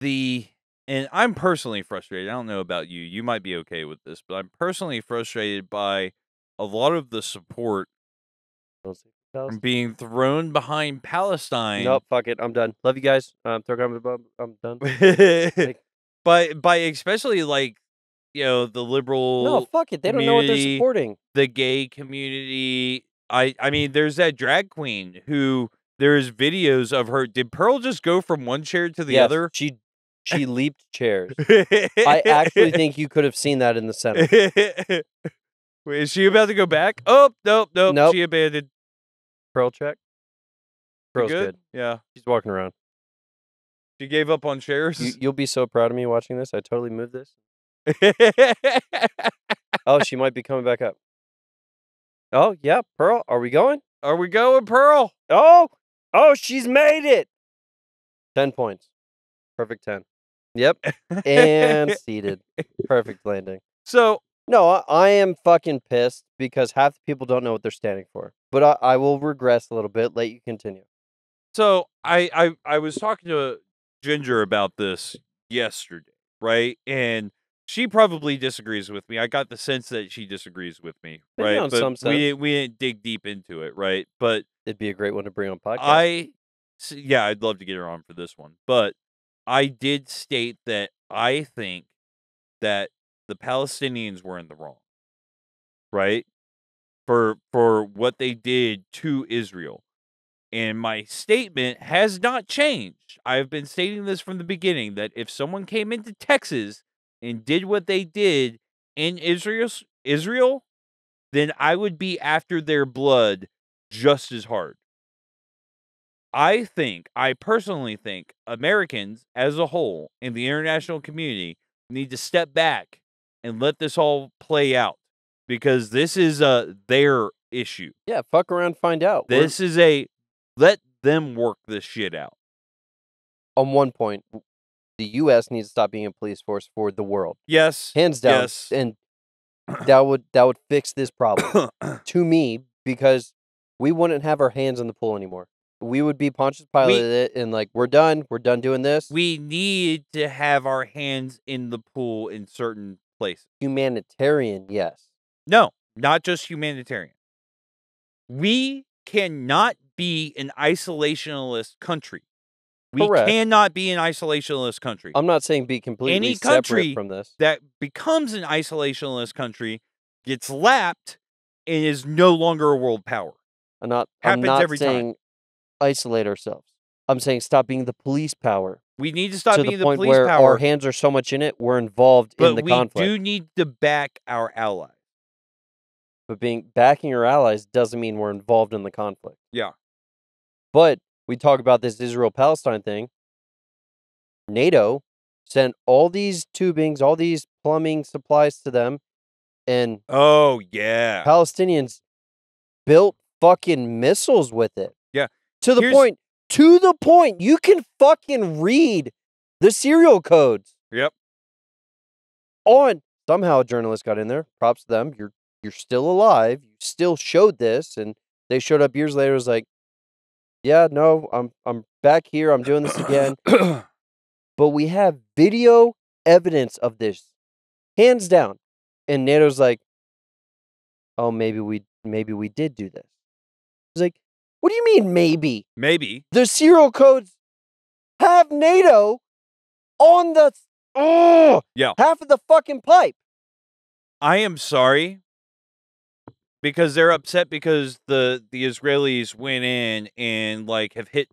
the and I'm personally frustrated. I don't know about you. You might be okay with this, but I'm personally frustrated by a lot of the support from being thrown behind Palestine. Nope, fuck it. I'm done. Love you guys. Um, throw comments above. I'm done. by by especially like you know the liberal No, fuck it. They don't know what they're supporting. the gay community. I I mean, there's that drag queen who there's videos of her. Did Pearl just go from one chair to the Yes, other? She she leaped chairs. I actually think you could have seen that in the center. Wait, is she about to go back? Oh, nope, nope. Nope. She abandoned. Pearl check. Pearl's good. Yeah. She's walking around. She gave up on chairs. You, you'll be so proud of me watching this. I totally moved this. Oh, she might be coming back up. Oh, yeah, Pearl. Are we going? Are we going, Pearl? Oh, oh, she's made it. 10 points. Perfect 10. Yep. And seated. Perfect landing. So No, I, I am fucking pissed because half the people don't know what they're standing for. But I, I will regress a little bit. Let you continue. So I, I I was talking to Ginger about this yesterday, right? And she probably disagrees with me. I got the sense that she disagrees with me, right? on but we didn't, we didn't dig deep into it, right? But It'd be a great one to bring on podcast. I, yeah, I'd love to get her on for this one. But I did state that I think that the Palestinians were in the wrong, right? For for what they did to Israel. And my statement has not changed. I've been stating this from the beginning that if someone came into Texas and did what they did in Israel, Israel, then I would be after their blood just as hard. I think, I personally think, Americans as a whole in the international community need to step back and let this all play out because this is uh, their issue. yeah, fuck around, find out. We're- This is a let them work this shit out. on one point, the U.S. needs to stop being a police force for the world, Yes. hands down, Yes. and that would that would fix this problem to me because we wouldn't have our hands in the pool anymore. We would be Pontius Pilate it and like we're done, we're done doing this. we need to have our hands in the pool in certain places. Humanitarian, yes. No, not just humanitarian. We cannot be an isolationist country. We Correct. cannot be an isolationist country. I'm not saying be completely Any country from this. that becomes an isolationist country gets lapped and is no longer a world power. I'm not. I'm Happens not every time. Isolate ourselves. I'm saying stop being the police power We need to stop to being the the, police where power, our hands are so much in it, we're involved but in the we conflict. We do need to back our allies. But being backing your allies doesn't mean we're involved in the conflict. Yeah. But we talk about this Israel Palestine thing. NATO sent all these tubings, all these plumbing supplies to them, and Oh yeah. Palestinians built fucking missiles with it. To the Here's- point, to the point, you can fucking read the serial codes Yep. on. Somehow a journalist got in there. Props to them. You're you're still alive. You still showed this, and they showed up years later. It was like, yeah, no, I'm I'm back here. I'm doing this again. but we have video evidence of this, hands down. And NATO's like, oh, maybe we maybe we did do this. It's like, what do you mean maybe? Maybe. The serial codes have NATO on the oh Yeah. half of the fucking pipe. I am sorry because they're upset because the the Israelis went in and like have hit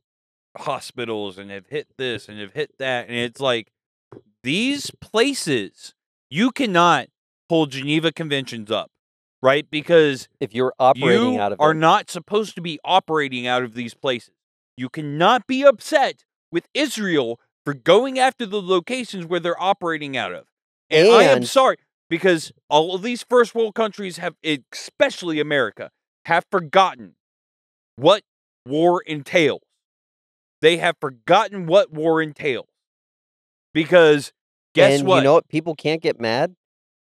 hospitals and have hit this and have hit that and it's like these places you cannot hold Geneva conventions up, right? Because If you're operating you out of are it, not supposed to be operating out of these places. You cannot be upset with Israel for going after the locations where they're operating out of. And, I am sorry because all of these first world countries have, especially America, have forgotten what war entails. They have forgotten what war entails. Because guess and what? you know what? People can't get mad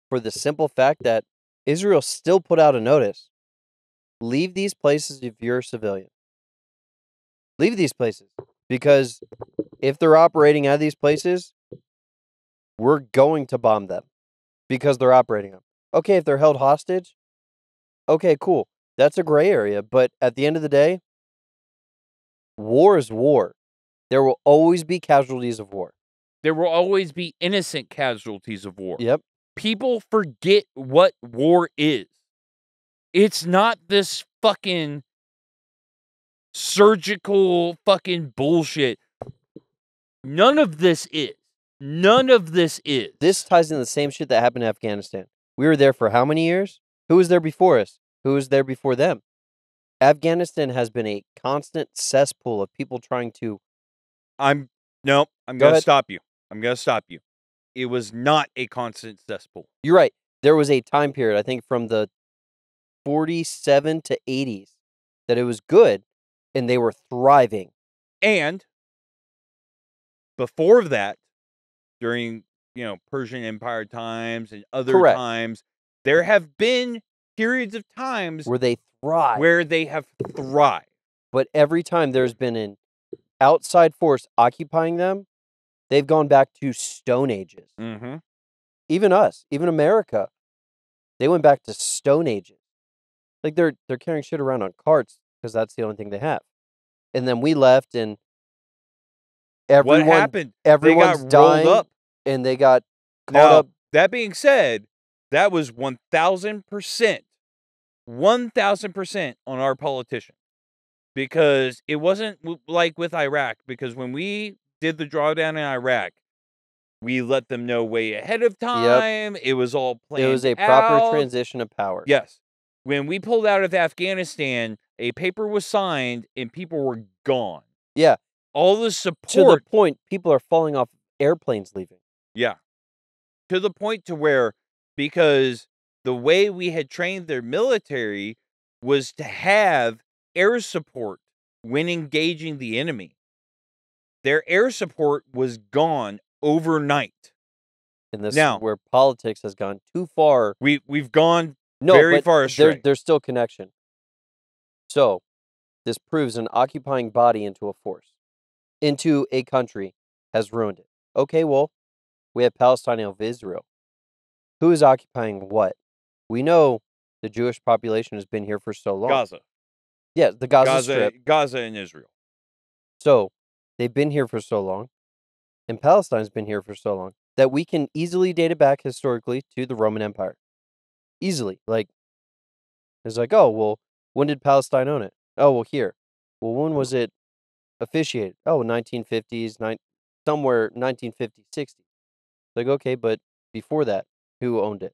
for the simple fact that Israel still put out a notice. Leave these places if you're a civilian. Leave these places because if they're operating out of these places, we're going to bomb them because they're operating them. Okay, if they're held hostage, okay, cool. That's a gray area. But at the end of the day, war is war. There will always be casualties of war. There will always be innocent casualties of war. Yep. People forget what war is. It's not this fucking surgical fucking bullshit. None of this is. None of this is. This ties in the same shit that happened in Afghanistan. We were there for how many years? Who was there before us? Who was there before them? Afghanistan has been a constant cesspool of people trying to. I'm no, I'm Go gonna ahead. stop you. I'm gonna stop you. It was not a constant cesspool. You're right. There was a time period, I think from the 47 to 80s, that it was good and they were thriving. And before that, during you know Persian Empire times and other Correct. times, there have been periods of times Where they thrive. where they have thrived. but every time there's been an outside force occupying them, they've gone back to stone ages. Mm-hmm. even us, even America, they went back to Stone Ages. Like they're they're carrying shit around on carts because that's the only thing they have. And then we left, and everyone, what happened? Everyone's got dying, up. and they got caught Now, up. that being said, that was one thousand percent, one thousand percent on our politician, because it wasn't like with Iraq. Because when we did the drawdown in Iraq, we let them know way ahead of time. It was all planned. It was a proper out. transition of power. Yes. When we pulled out of Afghanistan, a paper was signed and people were gone. Yeah. All the support. To the point, people are falling off airplanes leaving. Yeah. To the point to where because the way we had trained their military was to have air support when engaging the enemy. Their air support was gone overnight. And this Now- is where politics has gone too far. We we've gone No, very far there, astray. there's still connection. So, this proves an occupying body into a force, into a country, has ruined it. Okay, well, we have Palestine of Israel. Who is occupying what? We know the Jewish population has been here for so long. Gaza. Yeah, the Gaza, Gaza Strip. Gaza and Israel. So, they've been here for so long, and Palestine's been here for so long that we can easily date it back historically to the Roman Empire. Easily. Like, it's like, oh, well, when did Palestine own it? Oh, well, here. Well, when was it officiated? Oh, 1950s, nine, somewhere 1950, 60. Like, okay, but before that, who owned it?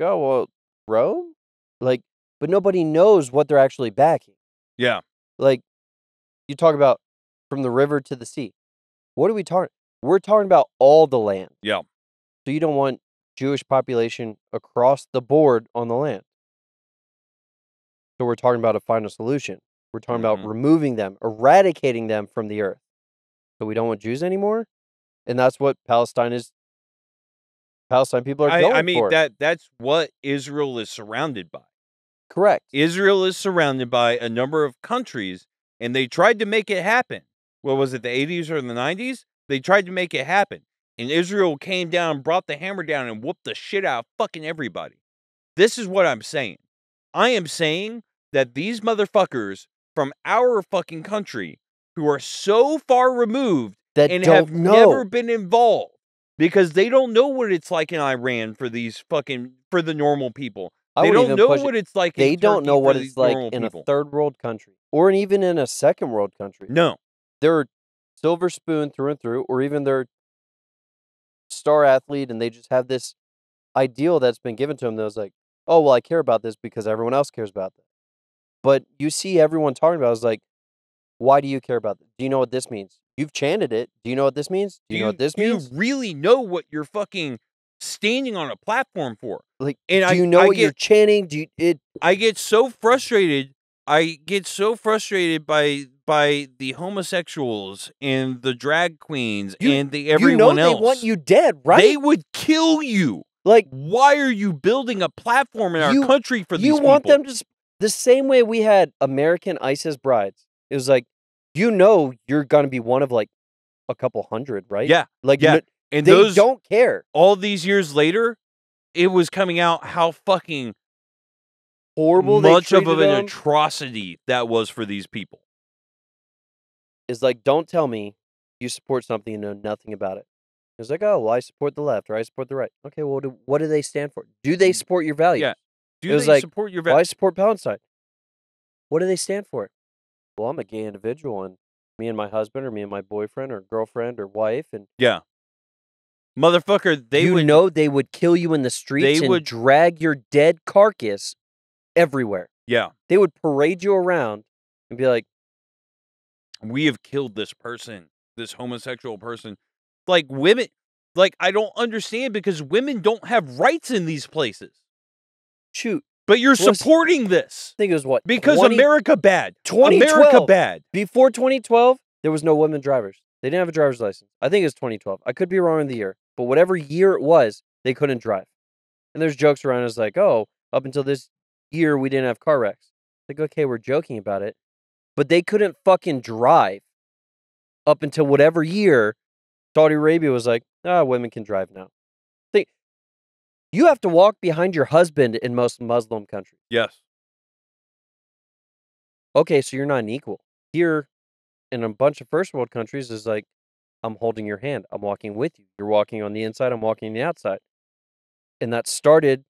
Oh, well, Rome? Like, but nobody knows what they're actually backing. Yeah. Like, you talk about from the river to the sea. What are we talking? We're talking about all the land. Yeah. So you don't want Jewish population across the board on the land. So we're talking about a final solution. We're talking Mhm. about removing them, eradicating them from the earth. So we don't want Jews anymore, and that's what Palestine is. Palestine people are I, going I mean for. that that's what Israel is surrounded by. correct. Israel is surrounded by a number of countries, and they tried to make it happen. What was it, the 80s or the 90s? They tried to make it happen. And Israel came down, brought the hammer down, and whooped the shit out of fucking everybody. This is what I'm saying. I am saying that these motherfuckers from our fucking country who are so far removed That and have know. never been involved because they don't know what it's like in Iran for these fucking for the normal people. I They don't know it- what it's like. They in don't Turkey know what it's like in people. a third world country, or even in a second world country. No, they're silver spoon through and through, or even they're star athlete and they just have this ideal that's been given to them that was like, oh well, I care about this because everyone else cares about that. But you see everyone talking about it, it's like, why do you care about this? Do you know what this means? You've chanted it. Do you know what this means? Do you, know what this do means? you really know what you're fucking standing on a platform for? Like, And do I, you know I what get, you're chanting? Do you, it? I get so frustrated. I get so frustrated by by the homosexuals and the drag queens You- and the You everyone know else. they want you dead, right? They would kill you. like Why are you building a platform in our country for these you want people? them to the same way we had American ISIS brides. It was like, you know, you're gonna be one of like a couple hundred, right? Yeah, Like yeah. And they those don't care. all these years later, it was coming out how fucking Horrible. much of an them atrocity that was for these people. Is like, don't tell me you support something and know nothing about it. It's like, oh, well, I support the left or I support the right. Okay, well, do, what do they stand for? Do they Mm, support your values? yeah, Do It they like, support your Well, I support Palestine. What do they stand for? Well, I'm a gay individual, and me and my husband, or me and my boyfriend, or girlfriend, or wife, and yeah, motherfucker. They you would know they would kill you in the streets and would- drag your dead carcass everywhere. Yeah, They would parade you around and be like, we have killed this person, this homosexual person. Like women, like I don't understand because women don't have rights in these places. shoot. But you're supporting this I think it was what because 20 America bad. 2012. America bad. before 2012, there was no women drivers. They didn't have a driver's license. I think it was 2012. I could be wrong in the year, but whatever year it was, they couldn't drive. And there's jokes around. It's like, oh, up until this year, we didn't have car wrecks. Like, okay, we're joking about it, but they couldn't fucking drive up until whatever year Saudi Arabia was like, ah, women can drive now. Think, you have to walk behind your husband in most Muslim countries. Yes. okay, so you're not an equal. Here in a bunch of first world countries is like, I'm holding your hand. I'm walking with you. You're walking on the inside. I'm walking on the outside. And that started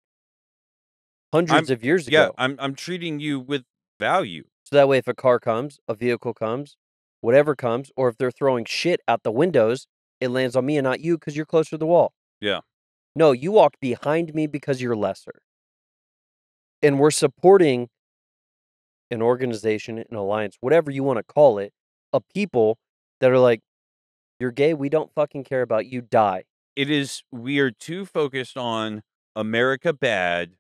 hundreds of years Yeah, ago. I'm I'm treating you with value. So that way, if a car comes, a vehicle comes, whatever comes, or if they're throwing shit out the windows, it lands on me and not you because you're closer to the wall. Yeah. No, you walk behind me because you're lesser. And we're supporting an organization, an alliance, whatever you want to call it, of people that are like, you're gay, we don't fucking care about you, die. It is we are too focused on America bad,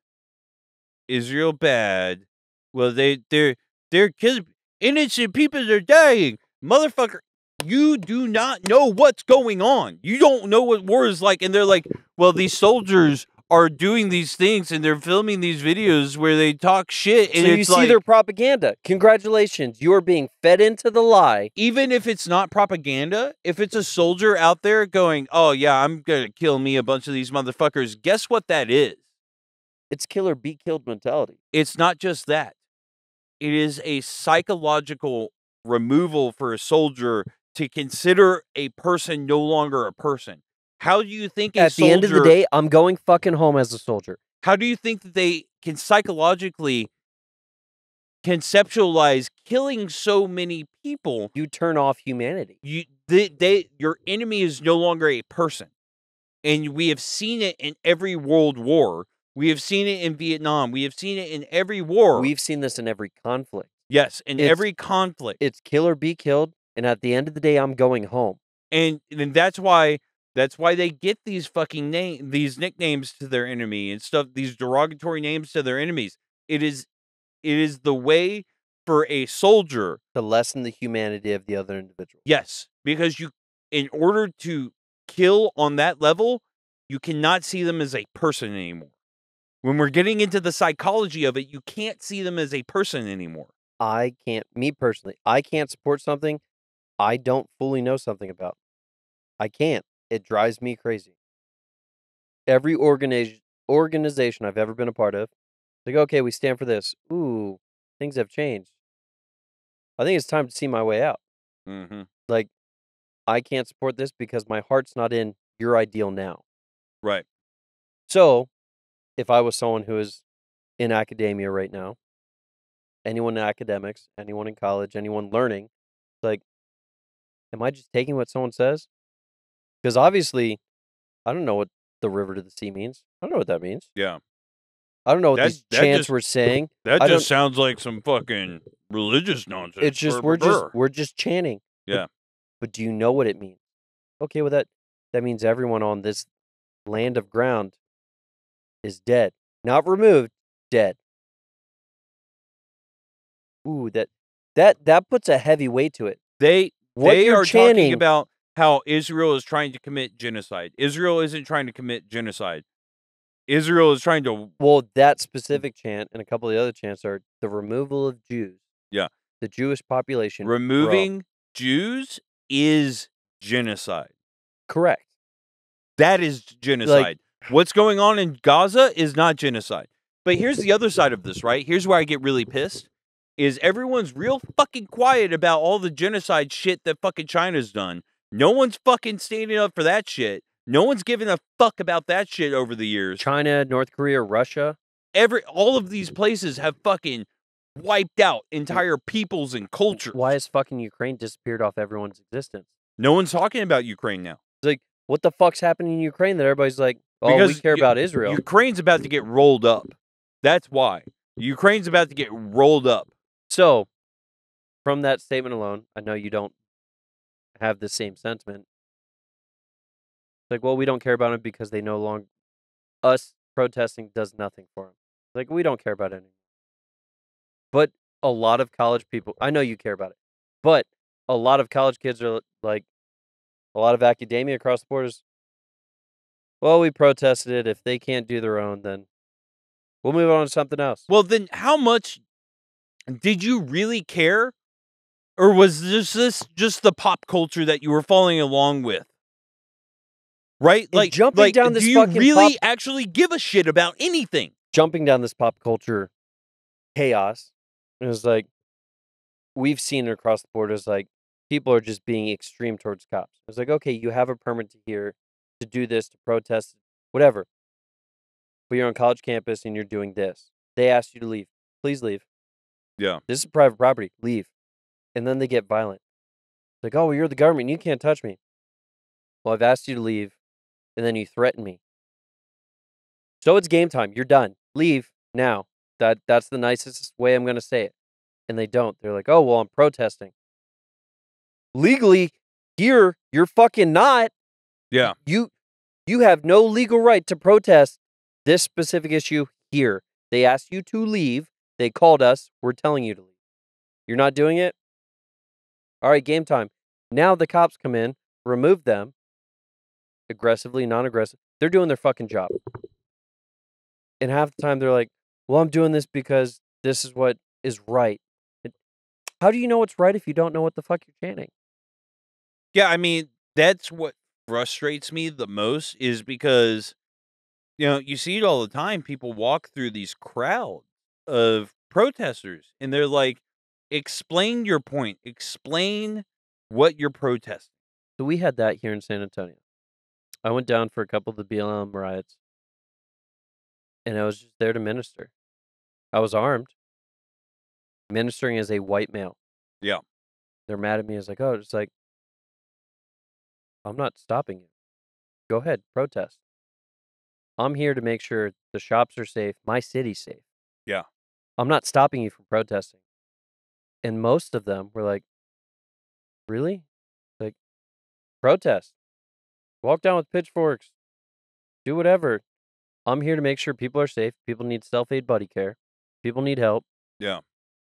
Israel bad. Well, they they're they're killing innocent people are dying, motherfucker. You do not know what's going on. You don't know what war is like, and they're like, well, these soldiers are doing these things and they're filming these videos where they talk shit, and so you see like, their propaganda. Congratulations, you are being fed into the lie. even if it's not propaganda, if it's a soldier out there going, "Oh yeah, I'm gonna kill me a bunch of these motherfuckers," guess what that is? It's kill or be killed mentality. It's not just that. It is a psychological removal for a soldier to consider a person no longer a person. How do you think a At the end of the day, I'm going fucking home as a soldier. How do you think that they can psychologically conceptualize killing so many people You turn off humanity. you they, they your enemy is no longer a person and we have seen it in every world war we have seen it in vietnam we have seen it in every war We've seen this in every conflict. yes in It's- every conflict It's kill or be killed, and at the end of the day, I'm going home. and and that's why that's why they get these fucking name these nicknames to their enemy and stuff these derogatory names to their enemies it is it is the way for a soldier to lessen the humanity of the other individual. Yes, because you, in order to kill on that level, you cannot see them as a person anymore. When we're getting into the psychology of it, you can't see them as a person anymore. I can't, me personally, I can't support something I don't fully know something about. I can't. It drives me crazy. Every organization organization I've ever been a part of, like, okay, we stand for this. Ooh, things have changed. I think it's time to see my way out. Mm-hmm. Like, I can't support this because my heart's not in your ideal now. Right. So, if I was someone who is in academia right now, anyone in academics, anyone in college, anyone learning, it's like, am I just taking what someone says? Because obviously, I don't know what the river to the sea means. I don't know what that means. Yeah. I don't know what That- these that chants just- were saying. That I just sounds like some fucking religious nonsense. It's just we're just we're just chanting. But- Yeah. But do you know what it means? Okay, well that that means everyone on this land of ground is dead. Not removed, dead. Ooh, that that that puts a heavy weight to it. they What they you're chanting talking about how Israel is trying to commit genocide. Israel isn't trying to commit genocide. Israel is trying to Well, that mm. specific chant and a couple of the other chants are the removal of Jews. Yeah. The Jewish population. grow. removing Jews is genocide. Correct. That is genocide. What's going on in Gaza is not genocide. But here's the other side of this, right? Here's where I get really pissed. Is everyone's real fucking quiet about all the genocide shit that fucking China's done. No one's fucking standing up for that shit. No one's giving a fuck about that shit over the years. China, North Korea, Russia. Every all of these places have fucking wiped out entire peoples and cultures. Why has fucking Ukraine disappeared off everyone's existence? No one's talking about Ukraine now. It's like, what the fuck's happening in Ukraine that everybody's like, we Because care about Israel. Ukraine's about to get rolled up. That's why. Ukraine's about to get rolled up. So, from that statement alone, I know you don't have the same sentiment. It's like, well, we don't care about them because they no longer us protesting does nothing for them. Like we don't care about it anymore. But a lot of college people, I know you care about it, but a lot of college kids are like, a lot of academia across the borders. Well, we protested it. If they can't do their own, then we'll move on to something else. Well, then how much did you really care? Or was this this just the pop culture that you were following along with? Right? And Like jumping like, down this do you really pop- actually give a shit about anything? jumping down this pop culture chaos. It was like we've seen it across the board as like people are just being extreme towards cops. It's like, okay, you have a permit to here to do this, to protest, whatever. But you're on college campus and you're doing this. They ask you to leave. Please leave. Yeah. This is private property. Leave. And then they get violent. Like, oh, well, you're the government. You can't touch me. Well, I've asked you to leave, and then you threaten me. So it's game time. You're done. Leave now. That that's the nicest way I'm gonna say it. And they don't. They're like, oh well, I'm protesting. Legally, here you're fucking not. Yeah. You you have no legal right to protest this specific issue here. They asked you to leave. They called us. We're telling you to leave. You're not doing it? All right, game time. Now the cops come in, remove them aggressively, non aggressive. They're doing their fucking job. And half the time they're like, well, I'm doing this because this is what is right. How do you know what's right if you don't know what the fuck you're chanting? Yeah, I mean, that's what frustrates me the most is because you know, you see it all the time. People walk through these crowds of protesters and they're like, explain your point, explain what you're protesting. So we had that here in San Antonio. I went down for a couple of the BLM riots, and I was just there to minister. I was armed, ministering as a white male. Yeah. They're mad at me. It's like, oh, it's like, I'm not stopping you. Go ahead, protest. I'm here to make sure the shops are safe, my city's safe. Yeah. I'm not stopping you from protesting. And most of them were like, really? Like, protest. Walk down with pitchforks. Do whatever. I'm here to make sure people are safe. People need self aid buddy care. People need help. Yeah.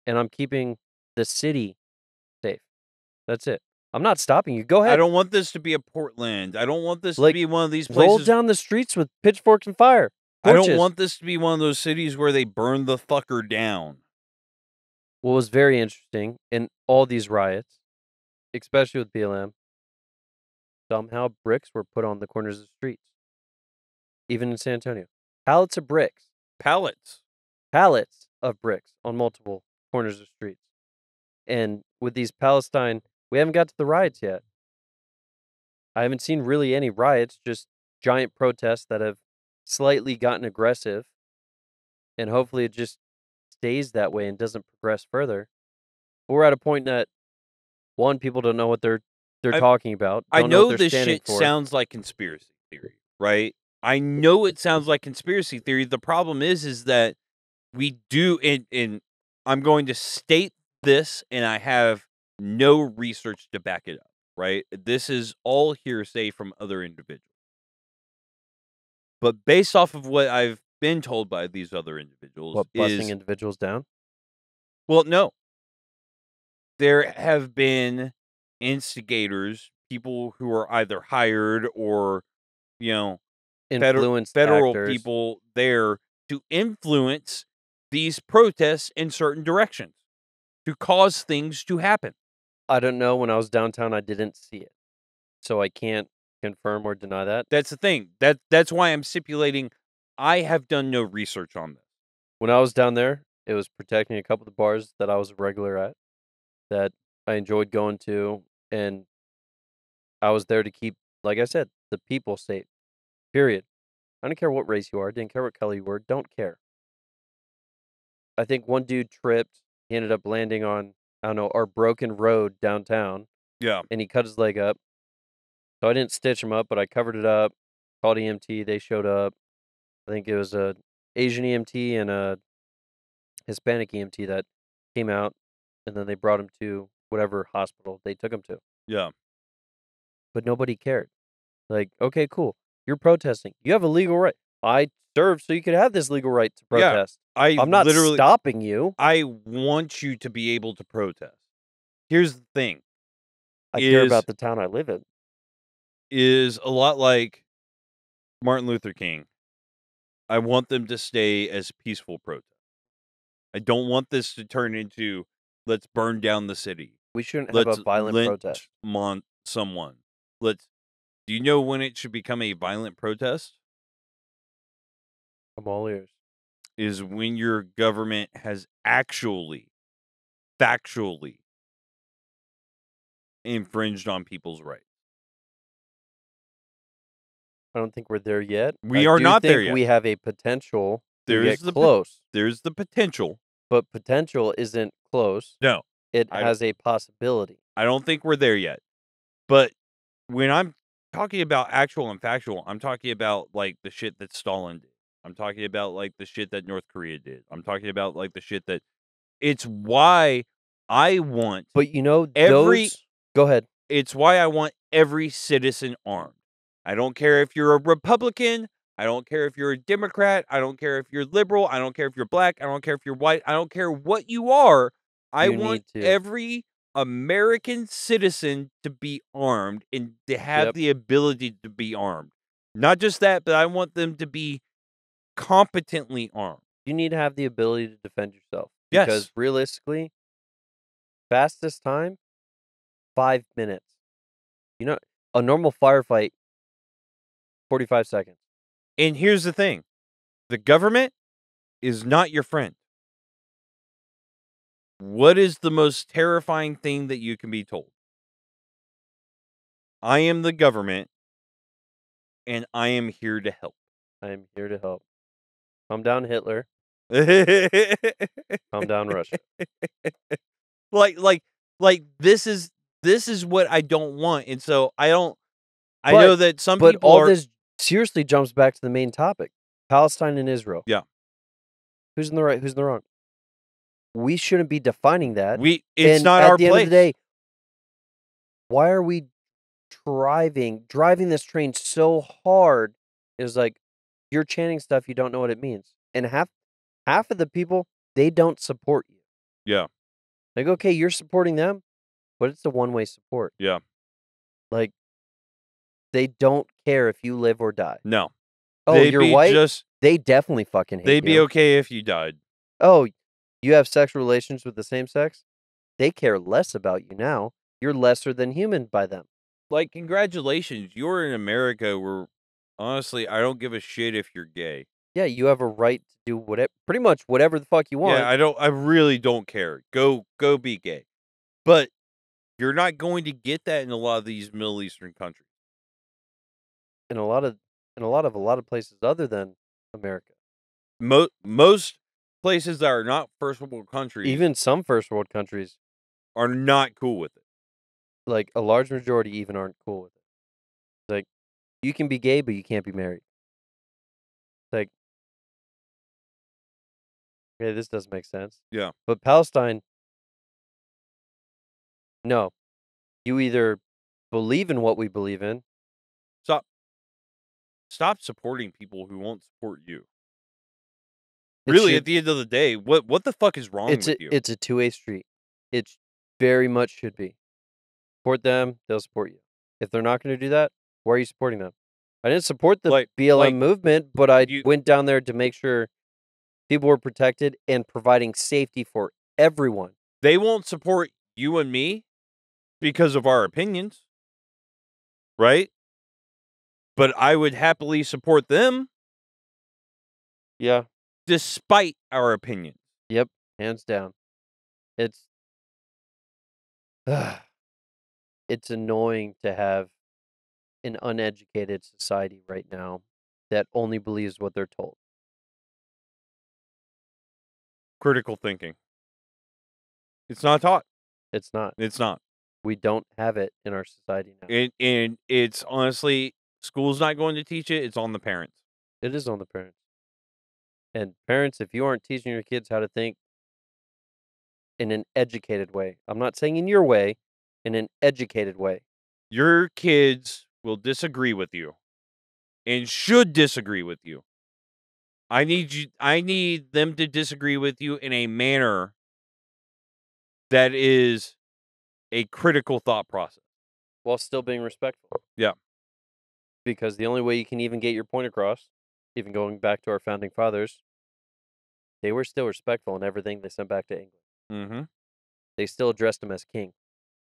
And I'm keeping the city safe. That's it. I'm not stopping you. Go ahead. I don't want this to be a Portland. I don't want this Like, to be one of these places. Roll down the streets with pitchforks and fire. I don't want this to be one of those cities where they burn the fucker down. What was very interesting in all these riots, especially with BLM, somehow bricks were put on the corners of the streets, even in San Antonio. Pallets of bricks, Pallets. pallets of bricks on multiple corners of streets. And with these Palestine, we haven't got to the riots yet. I haven't seen really any riots, just giant protests that have slightly gotten aggressive. And hopefully it just stays that way and doesn't progress further. But we're at a point that one, people don't know what they're they're I- talking about. I know they're this shit for. sounds like conspiracy theory, right? I know it sounds like conspiracy theory. The problem is, is that we do, and, and I'm going to state this, and I have no research to back it up, right? This is all hearsay from other individuals. But based off of what I've been told by these other individuals, what busting is individuals down. well, no. There have been instigators, people who are either hired or, you know, federal, Influence federal actors. people there to influence these protests in certain directions, to cause things to happen. I don't know. When I was downtown, I didn't see it. so I can't confirm or deny that. That's the thing. That that's why I'm stipulating I have done no research on this. When I was down there, it was protecting a couple of the bars that I was a regular at, that I enjoyed going to, and I was there to keep, like I said, the people safe. Period. I don't care what race you are. Didn't care what color you were. Don't care. I think one dude tripped. He ended up landing on I don't know our broken road downtown, Yeah. and he cut his leg up. So I didn't stitch him up, but I covered it up. Called EMT. They showed up. I think it was a Asian EMT and a Hispanic EMT that came out, and then they brought him to whatever hospital they took him to. Yeah. But nobody cared. Like, okay, cool. You're protesting. You have a legal right. I served so you could have this legal right to protest. I I'm not literally stopping you. I want you to be able to protest. Here's the thing. I care about the town I live in. is a lot like Martin Luther King. I want them to stay as peaceful protests. I don't want this to turn into let's burn down the city. We shouldn't have Let's a violent lynch protest. mon- someone. Let's. Do you know when it should become a violent protest? I'm all ears. Is when your government has actually, factually, infringed on people's rights. I don't think we're there yet. We I are not there yet. We have a potential There's the close, There's the potential. but potential isn't close. No, It I- has a possibility. I don't think we're there yet. But when I'm talking about actual and factual, I'm talking about like the shit that Stalin did. I'm talking about like the shit that North Korea did. I'm talking about like the shit that it's why I want But you know, Every- those. Go ahead. it's why I want every citizen armed. I don't care if you're a Republican, I don't care if you're a Democrat, I don't care if you're liberal, I don't care if you're black, I don't care if you're white, I don't care what you are. I You want every American citizen to be armed and to have Yep. the ability to be armed. Not just that, but I want them to be competently armed. You need to have the ability to defend yourself. Yes. Because realistically, fastest time, five minutes. You know, a normal firefight, 45 seconds. And here's the thing the government is not your friend. What is the most terrifying thing that you can be told? I am the government and I am here to help. I am here to help. Calm down, Hitler. Calm down, Russia. like like like this is this is what I don't want. And so I don't I know that some But people all are this seriously jumps back to the main topic Palestine and Israel. Yeah. Who's in the right? Who's in the wrong? We shouldn't be defining that. we it's and not at our the place. end of the day, why are we driving driving this train so hard? Is like you're chanting stuff you don't know what it means, and half half of the people they don't support you. Yeah. Like okay, you're supporting them, but it's a one way support. Yeah. Like they don't care if you live or die. no. Oh, They'd you're be white. just they definitely fucking hate they'd be okay if you died. oh, you have sexual relations with the same sex? They care less about you now. You're lesser than human by them. like congratulations you're in america where honestly i don't give a shit if you're gay Yeah, you have a right to do whatever, pretty much whatever the fuck you want. yeah i don't i really don't care go go be gay but you're not going to get that in a lot of these middle eastern countries in a lot of, in a lot of, a lot of places other than America. Mo- most places that are not first world countries Even some first world countries, are not cool with it like a large majority, even aren't cool with it. Like, you can be gay, but you can't be married. Like, okay, this doesn't make sense. Yeah. But Palestine, no. You either believe in what we believe in, stop stop supporting people who won't support you really should- at the end of the day what what the fuck is wrong it's with a, you it's a two way street. It very much should be. Support them, they'll support you. If they're not going to do that, why are you supporting them? I didn't support the Like- BLM like, movement, but I you- went down there to make sure people were protected and providing safety for everyone. they won't support you and me because of our opinions right? But I would happily support them Yeah, despite our opinions. Yep, hands down. It's it's annoying to have an uneducated society right now that only believes what they're told. Critical thinking. It's not taught. It's not. It's not. We don't have it in our society now. And, and it's honestly, school's not going to teach it. It's on the parents. It is on the parents. And parents, if you aren't teaching your kids how to think in an educated way, I'm not saying in your way, in an educated way. Your kids will disagree with you and should disagree with you. I need you I need them to disagree with you in a manner that is a critical thought process. while still being respectful. Yeah. Because the only way you can even get your point across, even going back to our founding fathers, they were still respectful in everything they sent back to England. Mm-hmm. They still addressed him as king.